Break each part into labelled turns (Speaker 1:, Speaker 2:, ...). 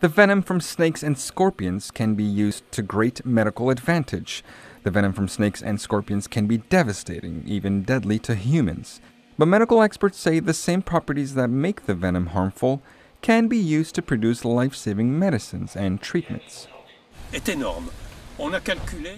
Speaker 1: The venom from snakes and scorpions can be used to great medical advantage. The venom from snakes and scorpions can be devastating, even deadly to humans. But medical experts say the same properties that make the venom harmful can be used to produce life saving medicines and treatments.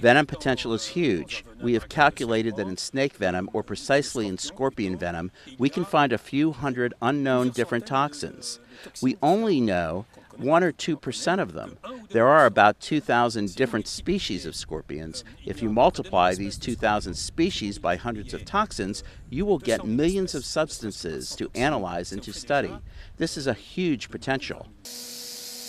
Speaker 2: Venom potential is huge. We have calculated that in snake venom, or precisely in scorpion venom, we can find a few hundred unknown different toxins. We only know 1 or 2% of them. There are about 2,000 different species of scorpions. If you multiply these 2,000 species by hundreds of toxins, you will get millions of substances to analyze and to study. This is a huge potential.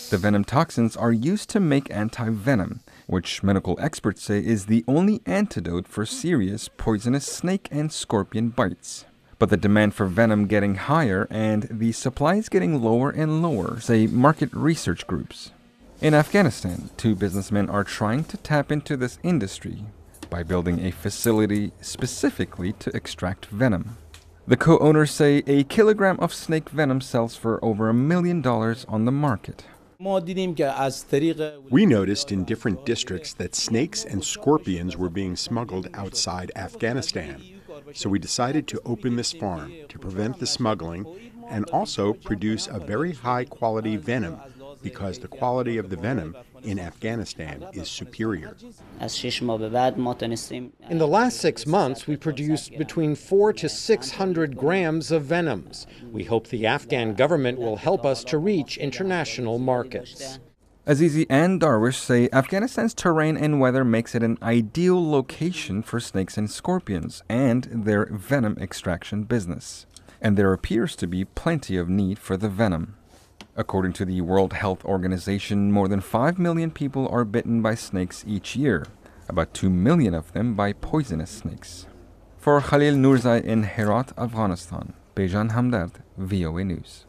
Speaker 1: The venom toxins are used to make anti venom, which medical experts say is the only antidote for serious poisonous snake and scorpion bites. But the demand for venom getting higher and the supplies getting lower and lower, say market research groups. In Afghanistan, two businessmen are trying to tap into this industry by building a facility specifically to extract venom. The co owners say a kilogram of snake venom sells for over a million dollars on the market.
Speaker 3: We noticed in different districts that snakes and scorpions were being smuggled outside Afghanistan. So we decided to open this farm to prevent the smuggling and also produce a very high quality venom because the quality of the venom in Afghanistan is superior.
Speaker 4: In the last six months, we produced between four to 600 grams of venoms. We hope the Afghan government will help us to reach international markets.
Speaker 1: Azizi and Darwish say Afghanistan's terrain and weather makes it an ideal location for snakes and scorpions and their venom extraction business. And there appears to be plenty of need for the venom. According to the World Health Organization, more than 5 million people are bitten by snakes each year, about 2 million of them by poisonous snakes. For Khalil Nurzai in Herat, Afghanistan, Bejan Hamdard, VOA News.